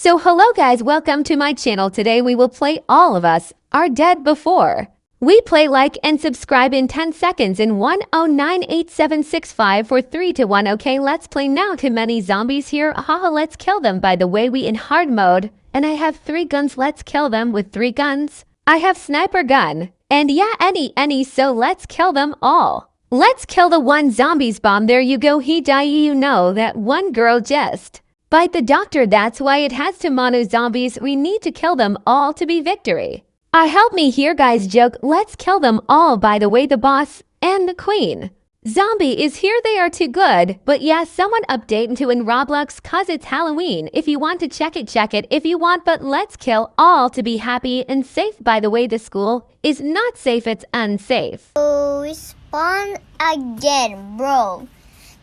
So hello guys, welcome to my channel. Today we will play All of Us Are Dead Before. We play like and subscribe in 10 seconds in 1098765 for 3 to 1. Okay, let's play now. Too many zombies here. Haha, let's kill them. By the way, we in hard mode. And I have 3 guns. Let's kill them with 3 guns. I have sniper gun. And yeah, any, any, so let's kill them all. Let's kill the one zombies bomb. There you go. He die. You know that one girl just. Bite the doctor. That's why it has to mono zombies. We need to kill them all to be victory. Uh, help me here, guys. Joke. Let's kill them all. By the way, the boss and the queen. Zombie is here. They are too good. But yeah, someone update into in Roblox cause it's Halloween. If you want to check it, check it. If you want, but let's kill all to be happy and safe. By the way, the school is not safe. It's unsafe. Oh, spawn again, bro.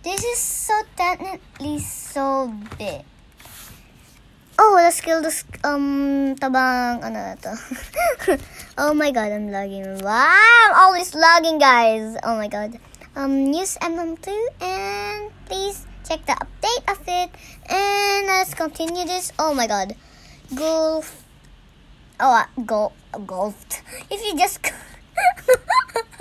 This is so definitely so big. Oh, let's kill this um tabang ano na to. oh my god, I'm lagging. Wow, I'm always lagging, guys. Oh my god. Um, use MM2 and please check the update of it. And let's continue this. Oh my god, golf. Oh, uh, go golfed. If you just.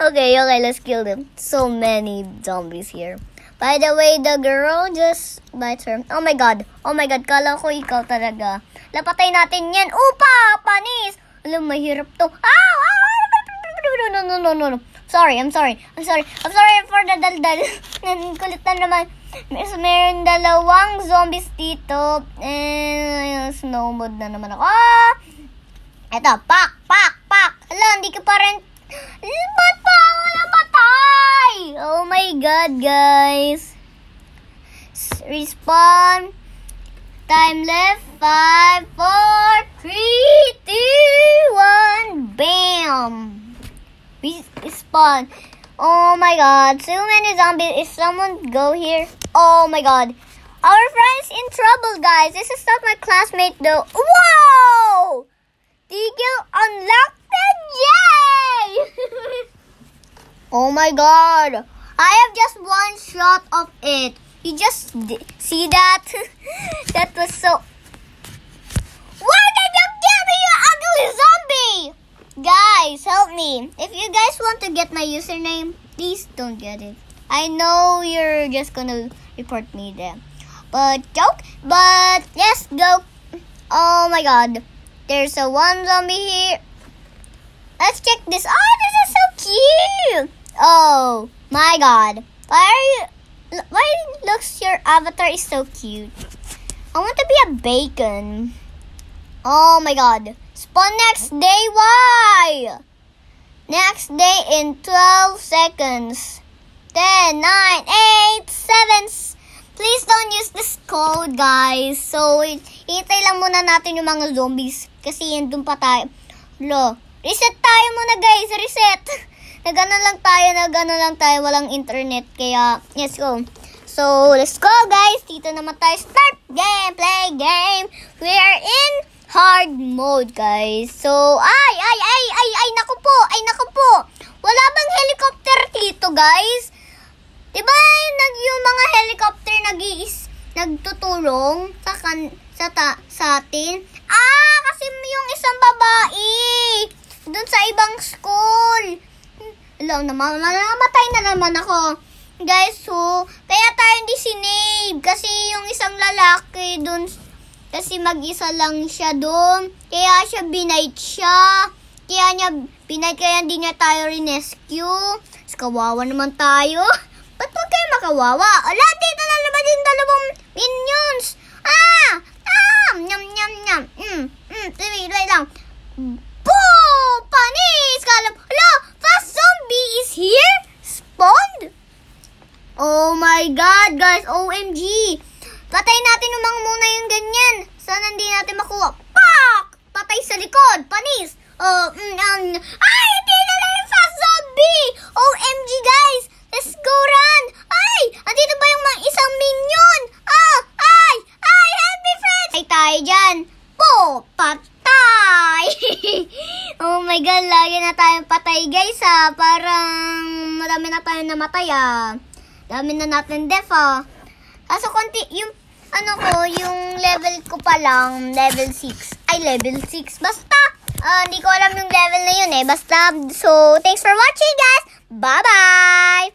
okay, okay, let's kill them. So many zombies here. By the way, the girl just bites her. Oh my god. Oh my god. Kala ko ikaw talaga. Lapatay natin yan. Upa! Panis! Alam, mahirap to. Ow! Ow! No, no, no, no, no. Sorry, I'm sorry. I'm sorry. I'm sorry for the daldal. Kulit na naman. May, meron dalawang zombies dito. And snow mode na naman ako. Ah! Pak, pak, pak. Hala, hindi ka pa rin. Ba't? Oh my god, guys. Respawn. Time left. Five, four, three, two, one. Bam. Respawn. Oh my god. So many zombies. If someone go here. Oh my god. Our friend's in trouble, guys. This is not my classmate, though. Whoa! Deagle unlocked it! Yay! Oh my god. I have just one shot of it. You just see that? that was so... Why did you kill me, you ugly zombie? Guys, help me. If you guys want to get my username, please don't get it. I know you're just gonna report me there. But joke. But let's go. Oh my god. There's a one zombie here. Let's check this. Oh, this is so cute. Oh my god. Why are you why looks your avatar is so cute? I want to be a bacon. Oh my god. Spawn next day. Why? Next day in 12 seconds. 10, 9, 8, 7. Please don't use this code, guys. So, itay lang muna natin yung mga zombies. Kasi yun dun pa tayo. Lo, reset tayo muna, guys. Reset. Nagano lang tayo, nagano lang tayo. Walang internet. Kaya, let's go. So, let's go, guys. Dito naman tayo. Start game, play game. We are in hard mode, guys. So, ay, ay, ay, ay, ay, naku po, ay, naku po. Wala bang helicopter dito, guys? Diba nag yung mga helicopter nag nagtutulong sa kan sa ta, sa atin? Ah, kasi yung isang babae doon sa ibang school. Alam naman, namatay na naman ako. Guys, so, kaya tayo hindi sinave kasi yung isang lalaki doon kasi mag-isa lang siya doon. Kaya siya binight siya. Kaya niya binight kaya hindi niya tayo rescue. Kawawa naman tayo. Ba't huwag kayo makawawa? Ala, dito na naman yung dalawang minions. Ah! Ah! Nyam, nyam, nyam. Mm, mm, tuloy lang. Boo! Panis! Kalam, ala, fast zombie is here? Spawned? Oh my God, guys. OMG. Patay natin mga muna yung ganyan. Sana hindi natin makuha. Pak! Patay sa likod. Panis. Oh, mm, um, ay, lang yung fast zombie. OMG, guys. Let's go run! Ay! Andito ba yung mga isang minion? Ah! Ay! Ay! Help me, friends! Ay tayo dyan! Po! Patay! oh my God! Lagi na tayong patay, guys, ha? Parang madami na tayong namatay, ah. Dami na natin def, ah. Kaso konti, yung... ano ko, yung level ko pa lang, level 6. Ay, level 6. Basta, ah, hindi ko alam yung level na yun eh. Basta, so, thanks for watching guys. Bye-bye!